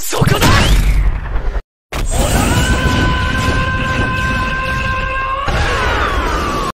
そこだ